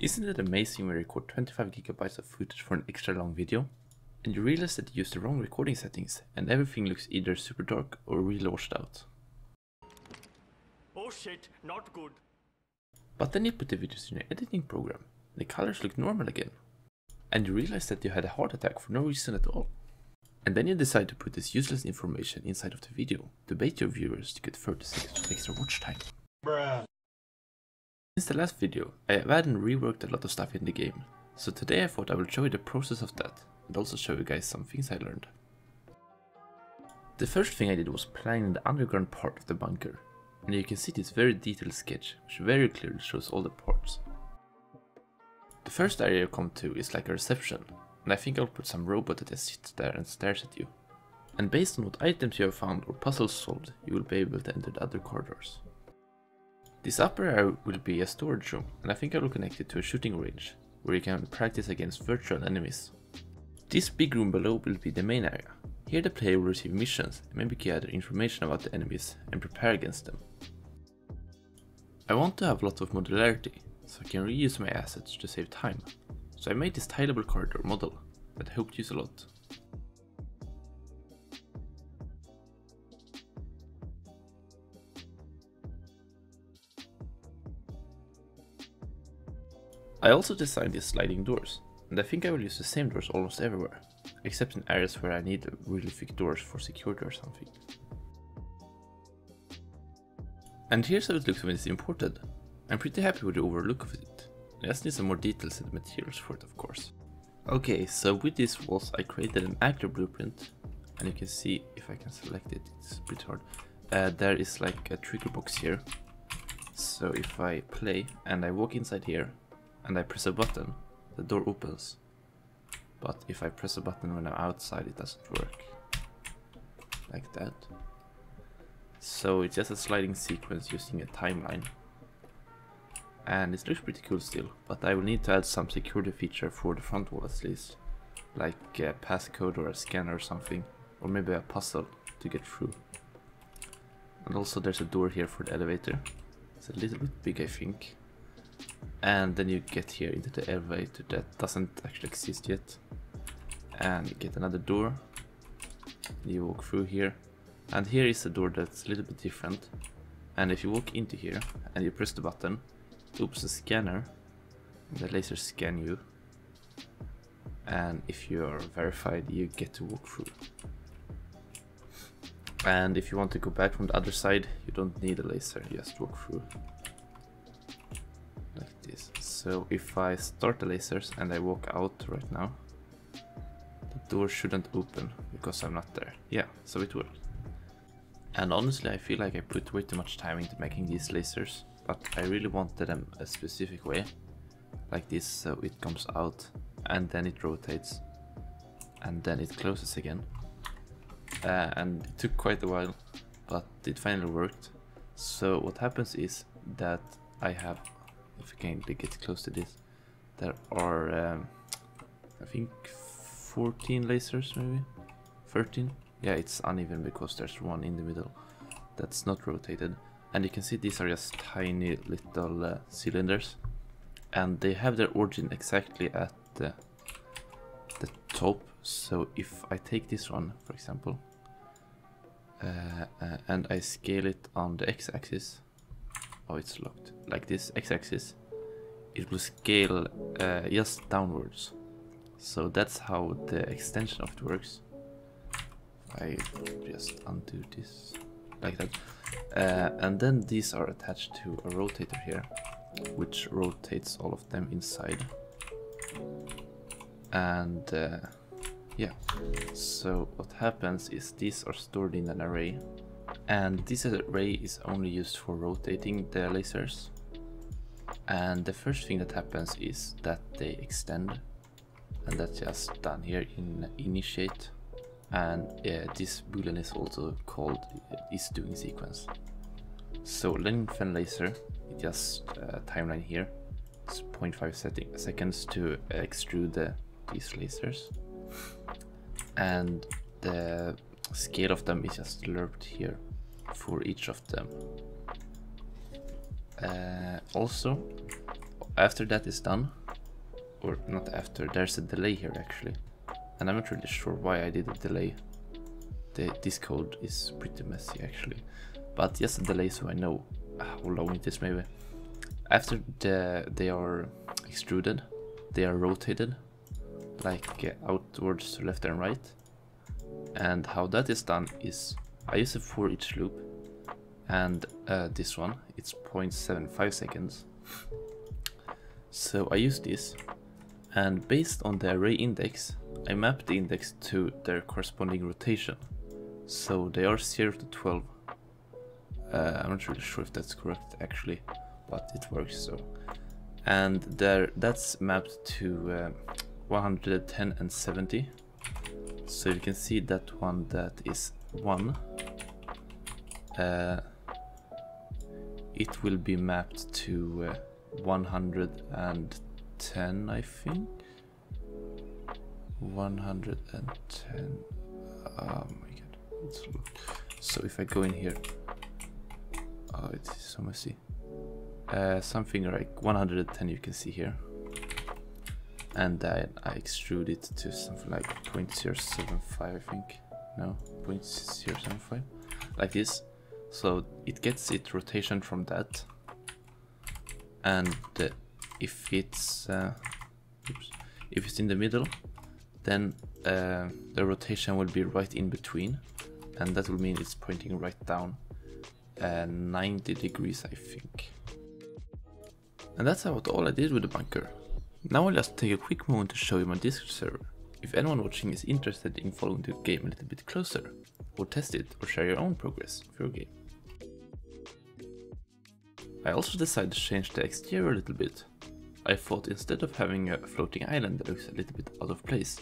Isn't it amazing when you record 25 gigabytes of footage for an extra long video? And you realize that you used the wrong recording settings and everything looks either super dark or really washed out. Oh shit, not good. But then you put the videos in your editing program, the colors look normal again. And you realize that you had a heart attack for no reason at all. And then you decide to put this useless information inside of the video to bait your viewers to get 30 seconds extra watch time. Bruh. Since the last video, I have added and reworked a lot of stuff in the game, so today I thought I will show you the process of that, and also show you guys some things I learned. The first thing I did was planning the underground part of the bunker, and you can see this very detailed sketch, which very clearly shows all the parts. The first area you come to is like a reception, and I think I'll put some robot that sits there and stares at you. And based on what items you have found or puzzles solved, you will be able to enter the other corridors. This upper area will be a storage room, and I think I will connect it to a shooting range, where you can practice against virtual enemies. This big room below will be the main area. Here the player will receive missions and maybe gather information about the enemies and prepare against them. I want to have lots of modularity, so I can reuse my assets to save time. So I made this tileable corridor model that I hope to use a lot. I also designed these sliding doors, and I think I will use the same doors almost everywhere, except in areas where I need really thick doors for security or something. And here's how it looks when it's imported. I'm pretty happy with the overall look of it. I just need some more details and materials for it of course. Okay, so with these walls I created an actor blueprint, and you can see if I can select it, it's pretty hard. Uh, there is like a trigger box here. So if I play and I walk inside here, and I press a button, the door opens. But if I press a button when I'm outside, it doesn't work. Like that. So it's just a sliding sequence using a timeline. And it looks pretty cool still, but I will need to add some security feature for the front wall at least. Like a passcode or a scanner or something, or maybe a puzzle to get through. And also there's a door here for the elevator. It's a little bit big I think and then you get here into the elevator that doesn't actually exist yet. And you get another door. You walk through here. And here is a door that's a little bit different. And if you walk into here and you press the button it opens a scanner the laser scan you. And if you are verified you get to walk through. And if you want to go back from the other side you don't need a laser you just walk through this. So if I start the lasers and I walk out right now, the door shouldn't open because I'm not there. Yeah, so it worked. And honestly, I feel like I put way too much time into making these lasers, but I really wanted them a specific way, like this, so it comes out and then it rotates and then it closes again. Uh, and it took quite a while, but it finally worked. So what happens is that I have if I can get close to this, there are, um, I think, 14 lasers maybe? 13? Yeah, it's uneven because there's one in the middle that's not rotated. And you can see these are just tiny little uh, cylinders. And they have their origin exactly at the, the top. So if I take this one, for example, uh, uh, and I scale it on the x-axis, Oh, it's locked. Like this, x-axis. It will scale uh, just downwards. So that's how the extension of it works. I just undo this like that. Uh, and then these are attached to a rotator here, which rotates all of them inside. And uh, yeah, so what happens is these are stored in an array and this array is only used for rotating the lasers. And the first thing that happens is that they extend. And that's just done here in initiate. And uh, this boolean is also called uh, is doing sequence. So length and laser. It just uh, timeline here. It's 0.5 seconds to extrude the, these lasers. And the scale of them is just lerped here for each of them. Uh, also, after that is done, or not after, there's a delay here actually. And I'm not really sure why I did a delay. The, this code is pretty messy actually. But just a delay so I know how long it is maybe. After the, they are extruded, they are rotated like uh, outwards to left and right. And how that is done is I use a for each loop and uh, this one it's 0.75 seconds. So I use this and based on the array index I map the index to their corresponding rotation. So they are 0 to 12 uh, I'm not really sure if that's correct actually but it works so. And there that's mapped to uh, 110 and 70 so you can see that one that is 1 uh, it will be mapped to uh, 110 I think. 110 oh my god. So if I go in here. Oh it's so messy. Uh, something like 110 you can see here. And then I extrude it to something like 0.075 I think. No 0.075 like this so it gets its rotation from that. And uh, if it's uh, oops, if it's in the middle then uh, the rotation will be right in between. And that will mean it's pointing right down uh, 90 degrees I think. And that's about all I did with the bunker. Now I'll just take a quick moment to show you my Discord server. If anyone watching is interested in following the game a little bit closer or test it or share your own progress of your game I also decided to change the exterior a little bit. I thought instead of having a floating island that looks a little bit out of place,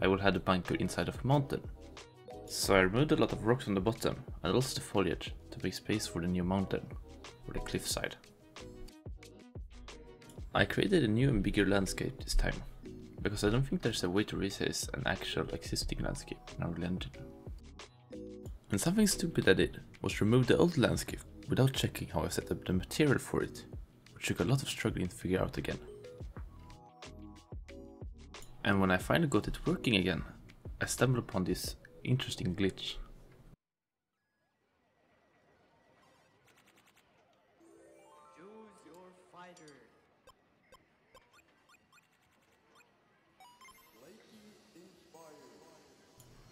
I would have a bunker inside of a mountain. So I removed a lot of rocks on the bottom and also the foliage to make space for the new mountain, or the cliffside. I created a new and bigger landscape this time, because I don't think there's a way to resize an actual existing landscape in Unreal Engine. And something stupid I did was remove the old landscape without checking how I set up the material for it, which took a lot of struggling to figure out again. And when I finally got it working again, I stumbled upon this interesting glitch.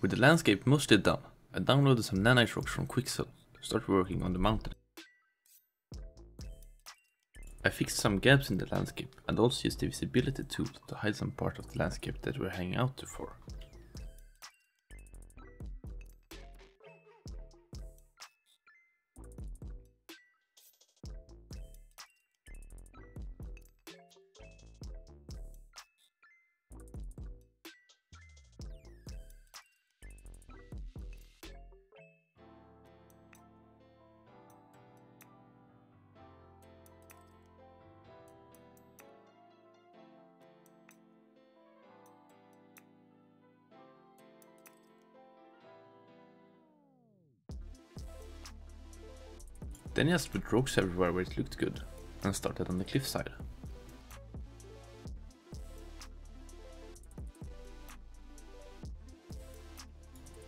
With the landscape mostly done, I downloaded some nanite rocks from Quixel to start working on the mountain. I fixed some gaps in the landscape and also used the visibility tool to hide some part of the landscape that we're hanging out to for. Then I just put rocks everywhere where it looked good, and started on the cliffside.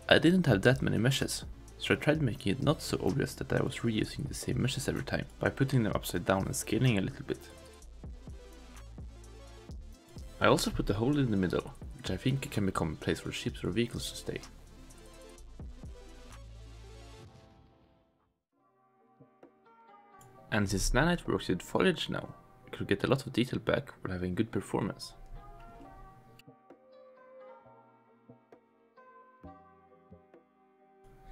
I didn't have that many meshes, so I tried making it not so obvious that I was reusing the same meshes every time, by putting them upside down and scaling a little bit. I also put a hole in the middle, which I think can become a place for ships or vehicles to stay. And since Nanite works with foliage now, we could get a lot of detail back while having good performance.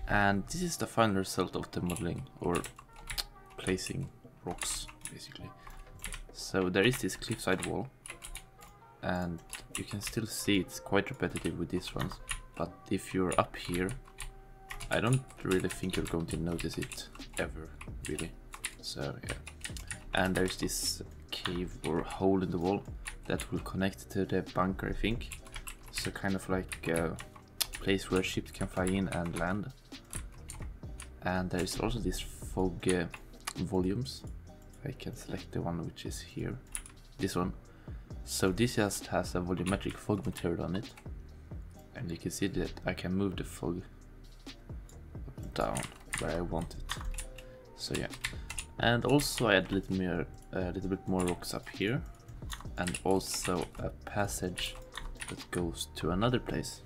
And this is the final result of the modeling, or placing rocks, basically. So there is this cliffside wall, and you can still see it's quite repetitive with these ones, but if you're up here, I don't really think you're going to notice it ever, really. So yeah. And there's this cave or hole in the wall that will connect to the bunker I think. So kind of like a place where ships can fly in and land. And there is also this fog uh, volumes. I can select the one which is here. this one. So this just has a volumetric fog material on it. And you can see that I can move the fog down where I want it. So yeah. And also I add a little, more, a little bit more rocks up here. And also a passage that goes to another place.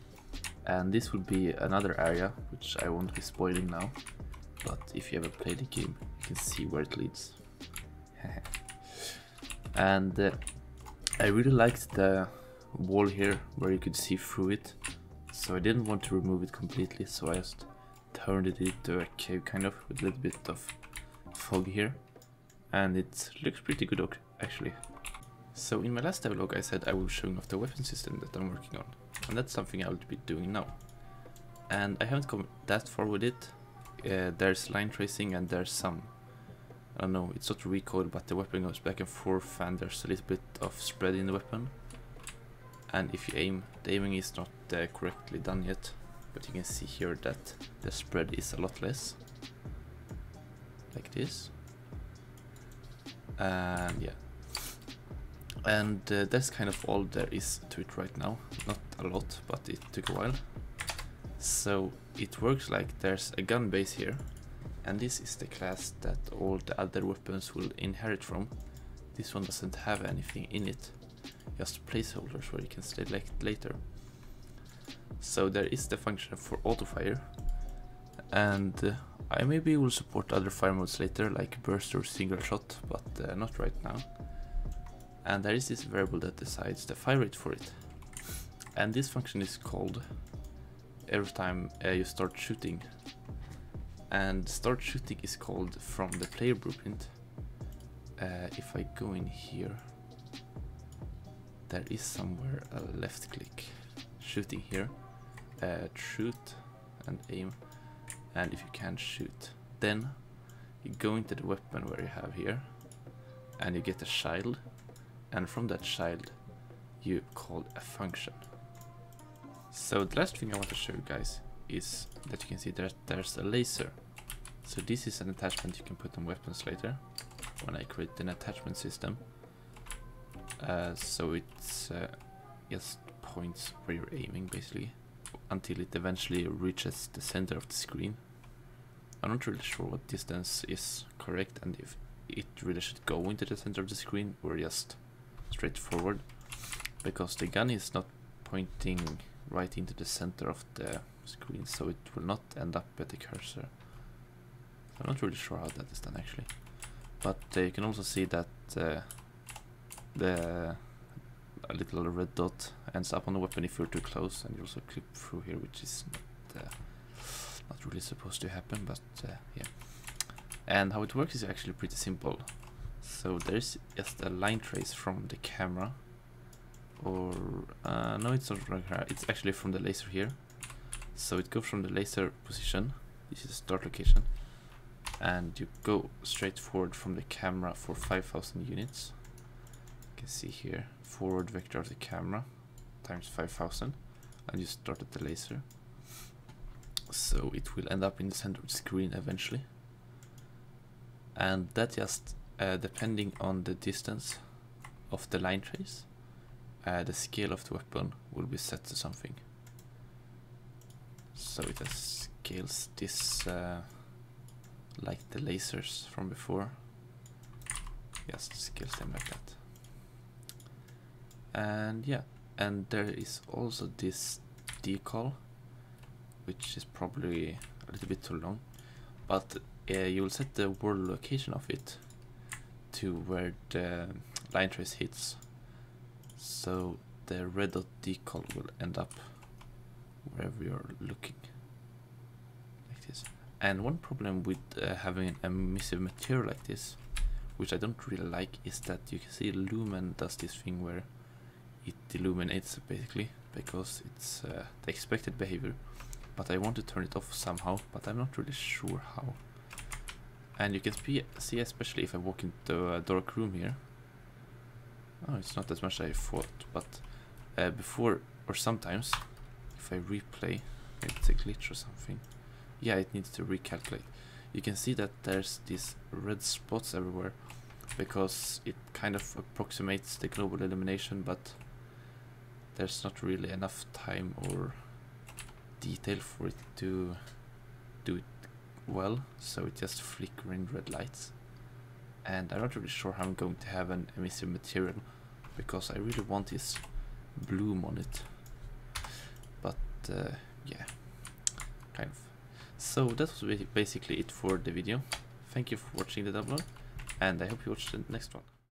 And this will be another area, which I won't be spoiling now. But if you ever play the game, you can see where it leads. and uh, I really liked the wall here, where you could see through it. So I didn't want to remove it completely, so I just turned it into a cave kind of, with a little bit of fog here. And it looks pretty good actually. So in my last devlog I said I will showing off the weapon system that I'm working on. And that's something I will be doing now. And I haven't come that far with it. Uh, there's line tracing and there's some, I don't know, it's not recoil but the weapon goes back and forth and there's a little bit of spread in the weapon. And if you aim, the aiming is not uh, correctly done yet. But you can see here that the spread is a lot less. This. And yeah, and uh, that's kind of all there is to it right now. Not a lot, but it took a while. So it works like there's a gun base here, and this is the class that all the other weapons will inherit from. This one doesn't have anything in it, just placeholders where you can select later. So there is the function for auto fire, and uh, I maybe will support other fire modes later, like burst or single shot, but uh, not right now and there is this variable that decides the fire rate for it. And this function is called every time uh, you start shooting. And start shooting is called from the player blueprint. Uh, if I go in here, there is somewhere a left click shooting here. Uh, shoot and aim. And if you can't shoot, then you go into the weapon where you have here and you get a shield and from that child you call a function. So the last thing I want to show you guys is that you can see that there's a laser. So this is an attachment you can put on weapons later when I create an attachment system. Uh, so it's uh, just points where you're aiming basically until it eventually reaches the center of the screen. I'm not really sure what distance is correct and if it really should go into the center of the screen or just straightforward because the gun is not pointing right into the center of the screen so it will not end up at the cursor. I'm not really sure how that is done actually. But uh, you can also see that uh, the little red dot ends up on the weapon if you're too close and you also clip through here which is not, uh, not really supposed to happen but uh, yeah. And how it works is actually pretty simple. So there's just a line trace from the camera. Or, uh, no it's not from the camera, it's actually from the laser here. So it goes from the laser position, this is start location. And you go straight forward from the camera for 5000 units. You can see here, forward vector of the camera times 5000. And you start at the laser. So it will end up in the center of the screen eventually. And that just uh, depending on the distance of the line trace, uh, the scale of the weapon will be set to something. So it just scales this uh, like the lasers from before. Just scales them like that. And yeah, and there is also this decal, which is probably a little bit too long, but uh, you will set the world location of it to where the line trace hits. So the red dot decal will end up wherever you're looking. Like this. And one problem with uh, having an emissive material like this, which I don't really like, is that you can see Lumen does this thing where it illuminates basically, because it's uh, the expected behavior. But I want to turn it off somehow, but I'm not really sure how. And you can see, especially if I walk into a dark room here. Oh, it's not as much as I thought, but uh, before, or sometimes, if I replay, it's a glitch or something. Yeah, it needs to recalculate. You can see that there's these red spots everywhere, because it kind of approximates the global illumination but there's not really enough time or detail for it to do it well so it just flickering red lights. And I'm not really sure how I'm going to have an emissive material because I really want this bloom on it. But uh, yeah kind of. So that was basically it for the video. Thank you for watching the devlog and I hope you watch the next one